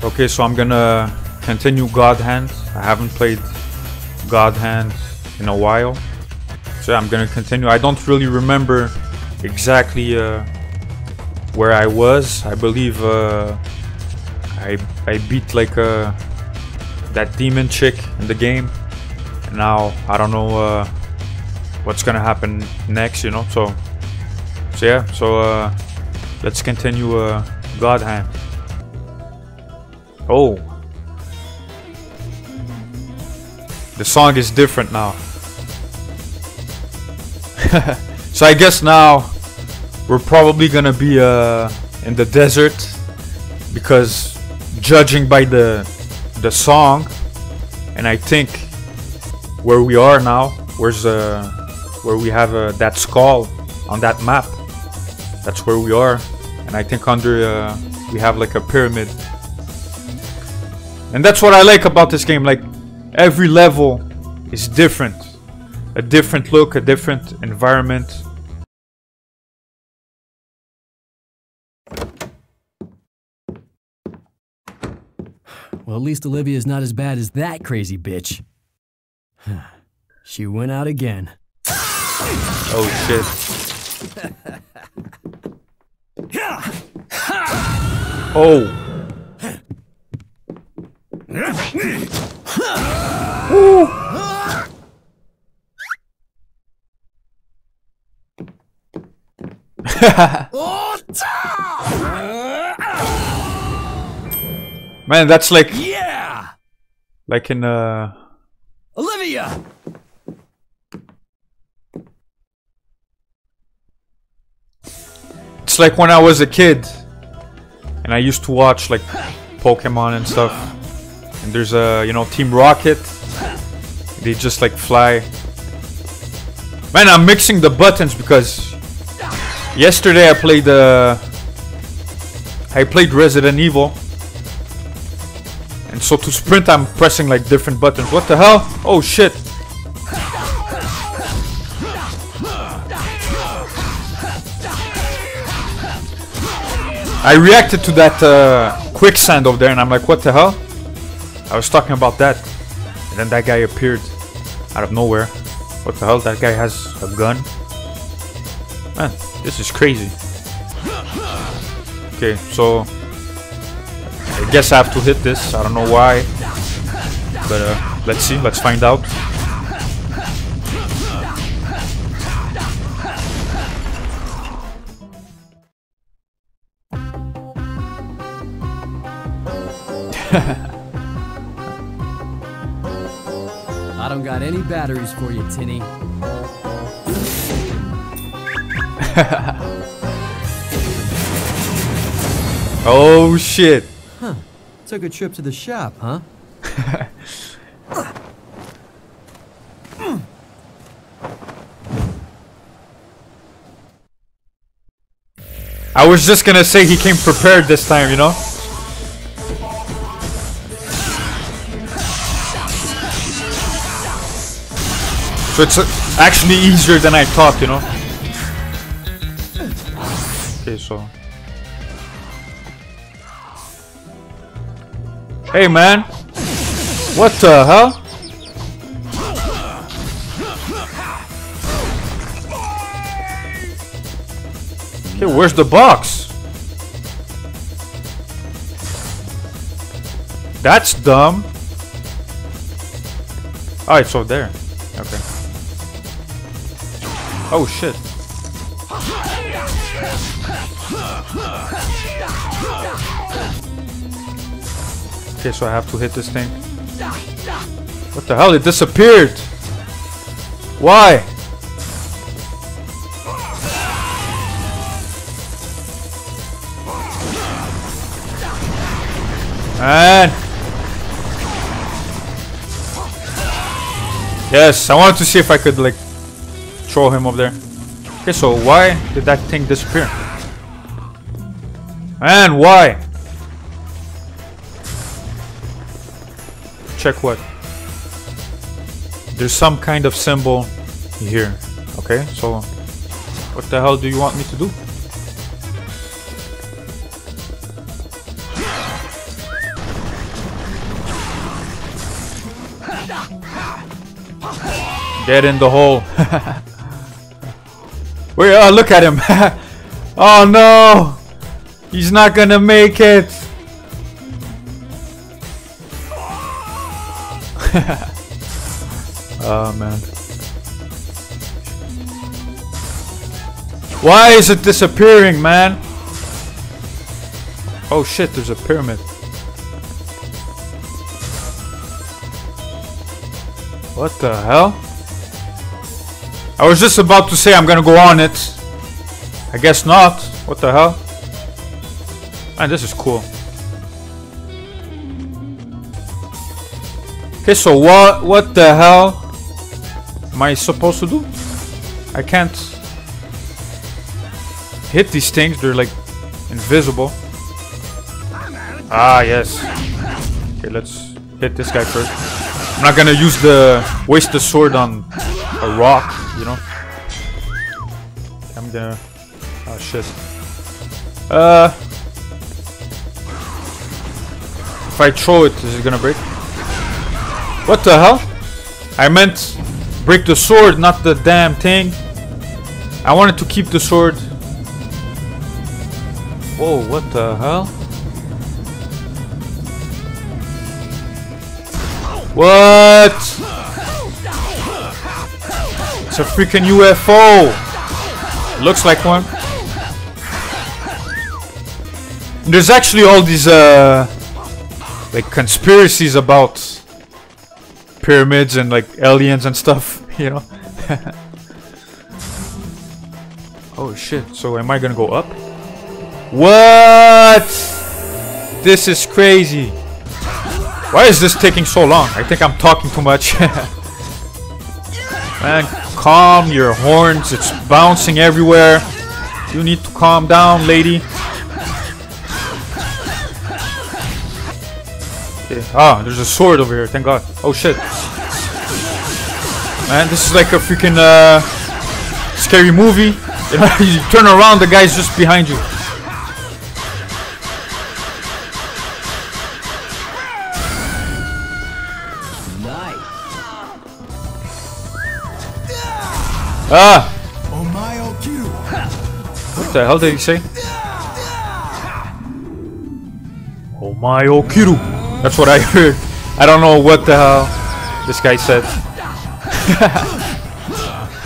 Okay, so I'm gonna continue God Hand. I haven't played God Hand in a while. So I'm gonna continue. I don't really remember exactly uh, where I was. I believe uh, I I beat like uh, that demon chick in the game. And now I don't know uh, what's gonna happen next, you know. So so yeah, so uh, let's continue uh, God Hand. Oh. The song is different now. so I guess now we're probably gonna be uh, in the desert because judging by the the song and I think where we are now where's uh, where we have uh, that skull on that map that's where we are and I think under uh, we have like a pyramid and that's what I like about this game like every level is different a different look a different environment Well, at least Olivia's not as bad as that crazy bitch. she went out again. oh shit oh Man, that's like Yeah! like in uh Olivia! it's like when I was a kid and I used to watch like Pokemon and stuff. And there's a you know Team Rocket. They just like fly. Man, I'm mixing the buttons because yesterday I played uh I played Resident Evil. And so to sprint I'm pressing like different buttons. What the hell? Oh shit. I reacted to that uh, quicksand over there and I'm like, what the hell? I was talking about that. And then that guy appeared out of nowhere. What the hell? That guy has a gun? Man, this is crazy. Okay, so I guess I have to hit this. I don't know why. But uh, let's see, let's find out. don't got any batteries for you, Tinny. Oh shit. Huh. Took a trip to the shop, huh? I was just gonna say he came prepared this time, you know? So it's actually easier than I thought, you know? Okay, so... Hey man! What the hell? Okay, where's the box? That's dumb. It's over there. Okay. Oh shit. Okay, so I have to hit this thing. What the hell? It disappeared! Why? Man! Yes, I wanted to see if I could like throw him up there. Okay, so why did that thing disappear? And why? Check what? There's some kind of symbol here. Okay, so what the hell do you want me to do? Get in the hole. Wait, oh, look at him. oh no! He's not gonna make it. oh man. Why is it disappearing, man? Oh shit, there's a pyramid. What the hell? I was just about to say I'm gonna go on it. I guess not. What the hell? Man, this is cool. Okay, so what what the hell am I supposed to do? I can't hit these things, they're like invisible. Ah, yes. Okay, let's hit this guy first. I'm not gonna use the waste the sword on a rock, you know. I'm gonna. Oh shit. Uh. If I throw it, is it gonna break? What the hell? I meant break the sword, not the damn thing. I wanted to keep the sword. Whoa, what the hell? What? A freaking UFO. Looks like one. There's actually all these uh like conspiracies about pyramids and like aliens and stuff, you know. oh shit. So am I to go up? What? This is crazy. Why is this taking so long? I think I'm talking too much. Man, calm your horns. It's bouncing everywhere. You need to calm down, lady. Ah, there's a sword over here. Thank God. Oh shit. Man, this is like a freaking uh, scary movie. You turn around, the guy's just behind you. Ah! What the hell did he say? Omae Kiru. That's what I heard. I don't know what the hell this guy said.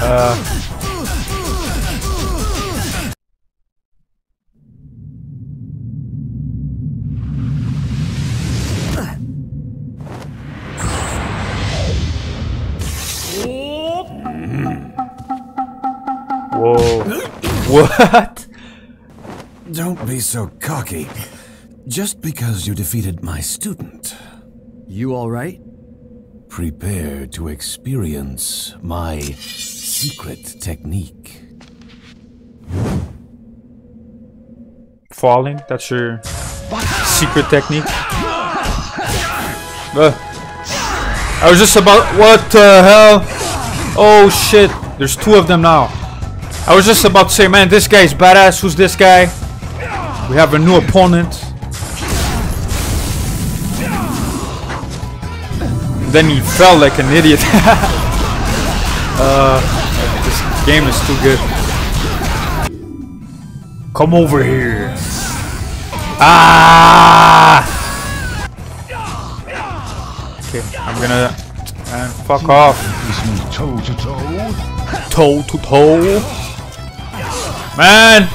uh, What? Don't be so cocky. Just because you defeated my student. You alright? Prepare to experience my secret technique. Falling? That's your secret technique? Uh, I was just about... What the hell? Oh shit. There's two of them now. I was just about to say, man, this guy's badass. Who's this guy? We have a new opponent. Then he fell like an idiot. uh, this game is too good. Come over here. Ah! Okay, I'm gonna and fuck off. Toe to toe. Toe to toe. Man!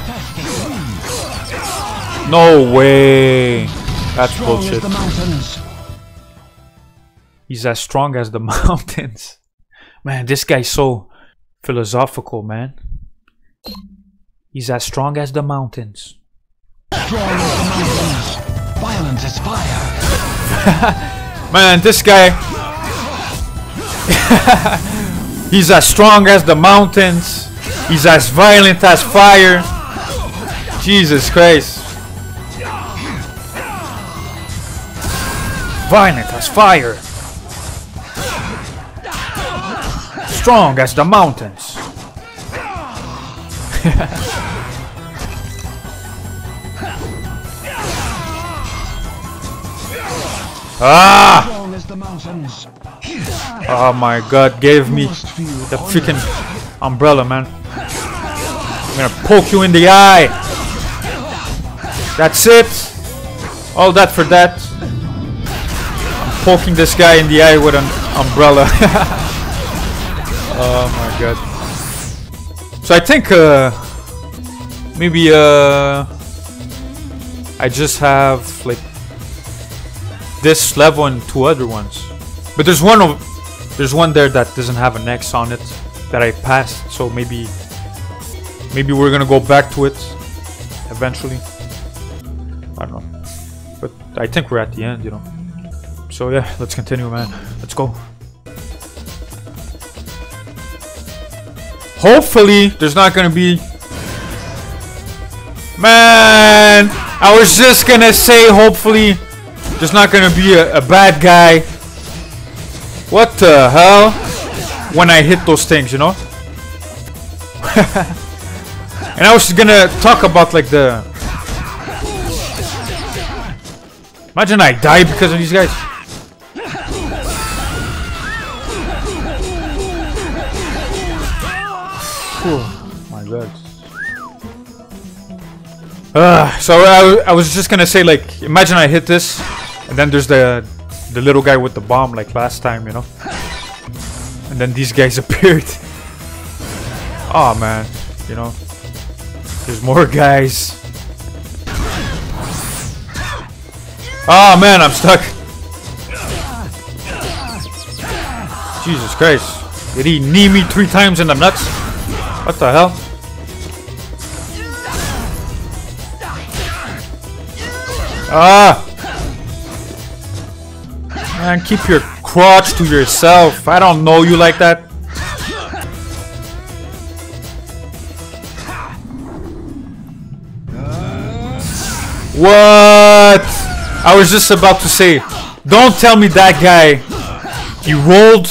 No way! That's bullshit. He's as strong as the mountains. Man, this guy's so philosophical, man. He's as strong as the mountains. Strong as the mountains. Violent as fire. man, this guy. He's as strong as the mountains. He's as violent as fire. Jesus Christ. Violent as fire. Strong as the mountains. ah! Oh my god, gave me the freaking umbrella, man. Gonna poke you in the eye. That's it. All that for that. I'm poking this guy in the eye with an umbrella. oh my god. So I think uh, maybe uh, I just have like this level and two other ones. But there's one of there's one there that doesn't have an X on it that I passed, so maybe maybe we're gonna go back to it eventually. I don't know. But I think we're at the end, you know. So yeah, let's continue man. Let's go. Hopefully there's not gonna be Man I was just gonna say hopefully there's not gonna be a, a bad guy what the hell? When I hit those things, you know? and I was just gonna talk about like the... Imagine I die because of these guys. my god. Uh, so I, I was just gonna say like, imagine I hit this, and then there's the the little guy with the bomb like last time, you know? And then these guys appeared. Oh man, you know? There's more guys. Oh man, I'm stuck. Jesus Christ. Did he knee me three times in the nuts? What the hell? Ah! Man, keep your crotch to yourself. I don't know you like that. What? I was just about to say, don't tell me that guy. He rolled.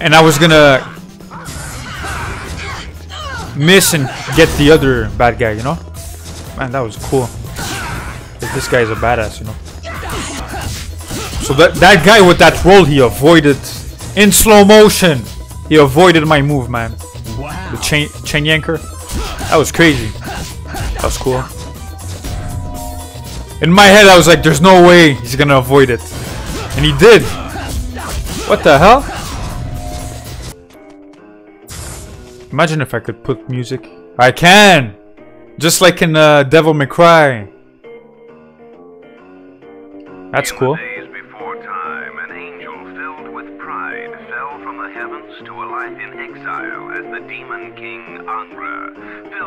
And I was gonna miss and get the other bad guy, you know? Man, that was cool this guy is a badass, you know. So that that guy with that roll, he avoided in slow motion. He avoided my move, man. Wow. The chain chain yanker. That was crazy. That was cool. In my head, I was like, "There's no way he's gonna avoid it," and he did. What the hell? Imagine if I could put music. I can! Just like in uh, Devil May Cry. That's cool. Time, an angel filled with pride fell from the heavens to a life in exile as the demon king Angra.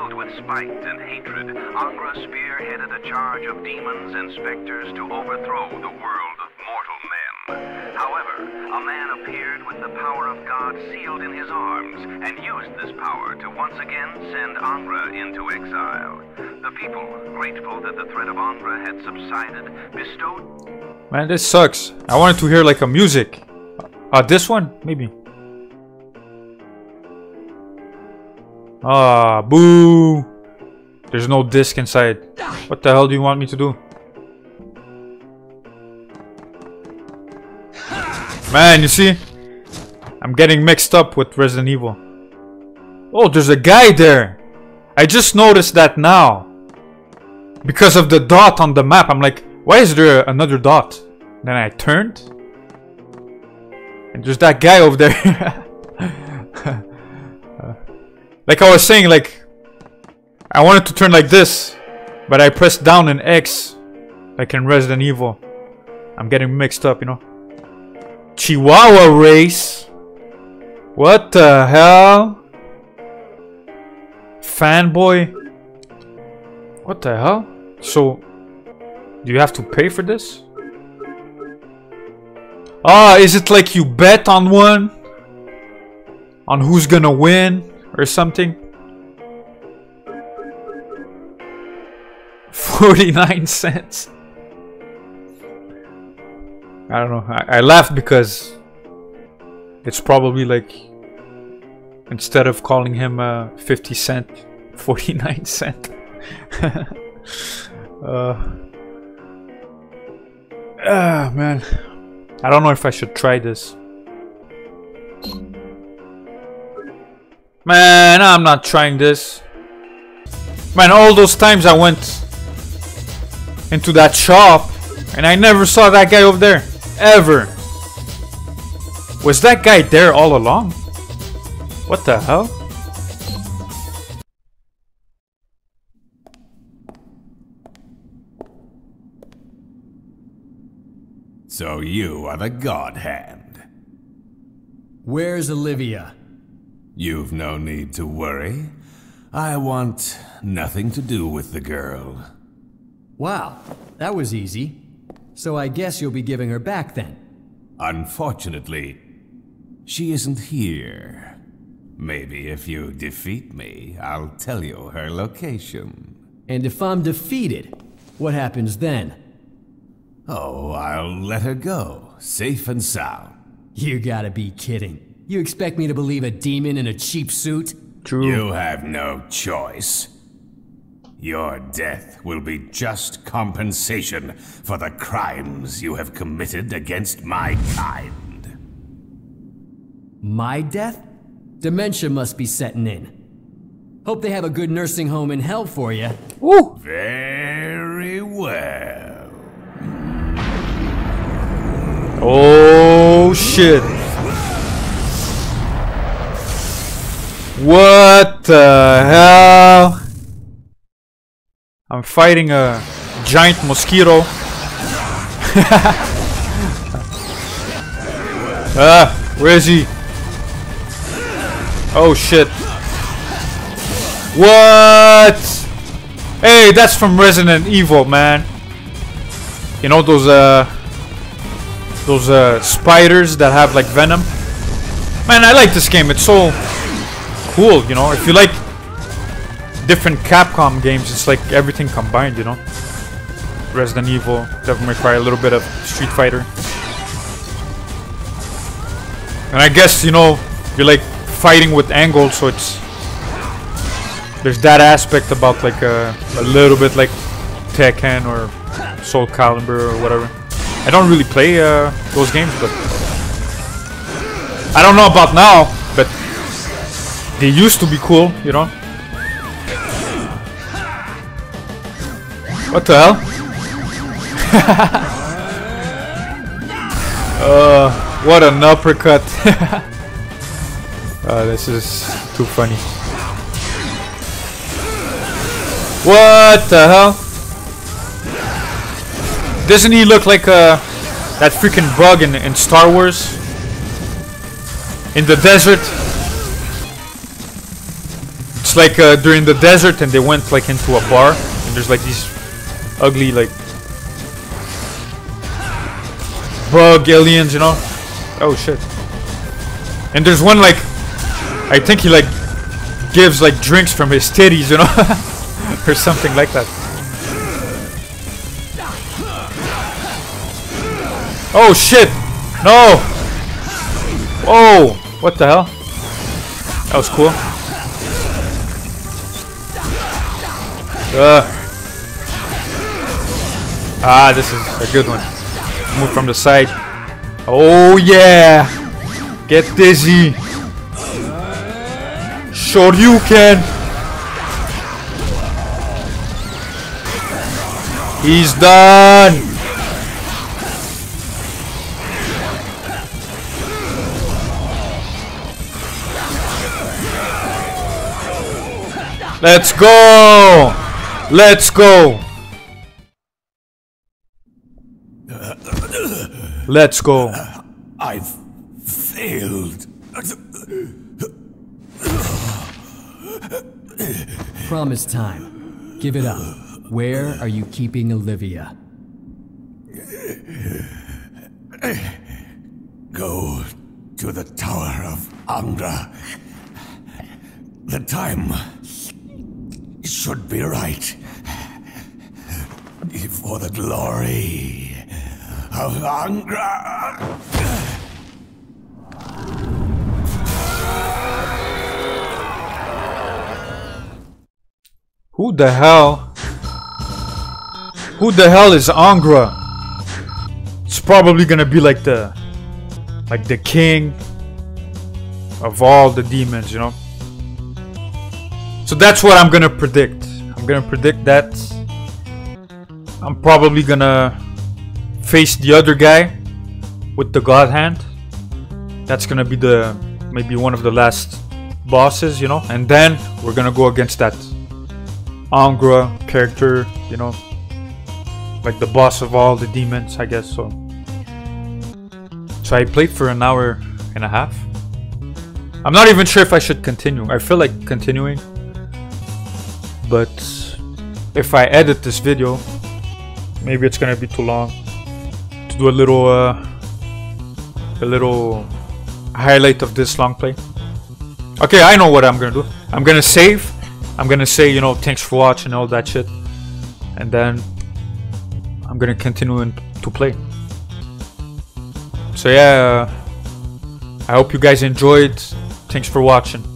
Filled with spite and hatred, Angra spearheaded a charge of demons and specters to overthrow the world of mortal men. However, a man appeared with the power of God sealed in his arms and used this power to once again send Angra into exile. The people, grateful that the threat of Angra had subsided, bestowed Man, this sucks. I wanted to hear like a music. Uh, this one? Maybe. Ah, boo. There's no disc inside. What the hell do you want me to do? Man, you see? I'm getting mixed up with Resident Evil. Oh, there's a guy there. I just noticed that now. Because of the dot on the map. I'm like, why is there another dot? Then I turned. And there's that guy over there. like I was saying, like... I wanted to turn like this. But I pressed down an X. Like in Resident Evil. I'm getting mixed up, you know. Chihuahua race? What the hell? Fanboy? What the hell? So, do you have to pay for this? Ah, is it like you bet on one? On who's gonna win? Or something? 49 cents. I don't know. I, I laughed because it's probably like instead of calling him uh, 50 cent, 49 cent. uh, Ah, man. I don't know if I should try this. Man, I'm not trying this. Man, all those times I went into that shop and I never saw that guy over there. Ever. Was that guy there all along? What the hell? So you are the God Hand. Where's Olivia? You've no need to worry. I want nothing to do with the girl. Wow, that was easy. So I guess you'll be giving her back then. Unfortunately, she isn't here. Maybe if you defeat me, I'll tell you her location. And if I'm defeated, what happens then? Oh, I'll let her go, safe and sound. You gotta be kidding. You expect me to believe a demon in a cheap suit? True. You have no choice. Your death will be just compensation for the crimes you have committed against my kind. My death? Dementia must be setting in. Hope they have a good nursing home in hell for you. Woo! Very well. Oh shit. What the hell? I'm fighting a giant mosquito. ah, where is he? Oh shit. What? Hey, that's from Resident Evil, man. You know those uh those uh spiders that have like venom? Man, I like this game. It's so cool, you know. If you like different Capcom games, it's like everything combined, you know. Resident Evil, Devil May Cry, a little bit of Street Fighter. And I guess, you know, you're like fighting with angles, so it's there's that aspect about like uh, a little bit like Tekken or Soul Calibur or whatever. I don't really play uh, those games, but I don't know about now, they used to be cool, you know. What the hell? uh, what an uppercut. uh, this is too funny. What the hell? Doesn't he look like uh, that freaking bug in, in Star Wars? In the desert? Like uh, during the desert and they went like into a bar and there's like these ugly like bug aliens, you know? Oh shit. And there's one like I think he like gives like drinks from his titties, you know? or something like that. Oh shit! No! Oh! What the hell? That was cool. Uh. Ah, this is a good one. Move from the side. Oh yeah! Get dizzy! Sure you can! He's done! Let's go! Let's go! Let's go. I've failed. Promise time. Give it up. Where are you keeping Olivia? Go to the Tower of Andra. The time should be right. For the glory of Angra. Who the hell? Who the hell is Angra? it's probably gonna be like the like the king of all the demons, you know. So that's what I'm gonna predict. I'm gonna predict that I'm probably gonna face the other guy with the God Hand. That's gonna be the maybe one of the last bosses, you know, and then we're gonna go against that Angra character, you know, like the boss of all the demons, I guess. So, so I played for an hour and a half. I'm not even sure if I should continue. I feel like continuing, but if I edit this video, maybe it's gonna be too long to do a little, uh, a little highlight of this long play. Okay, I know what I'm gonna do. I'm gonna save. I'm gonna say, you know, thanks for watching all that shit, and then I'm gonna continue in, to play. So yeah, uh, I hope you guys enjoyed. Thanks for watching.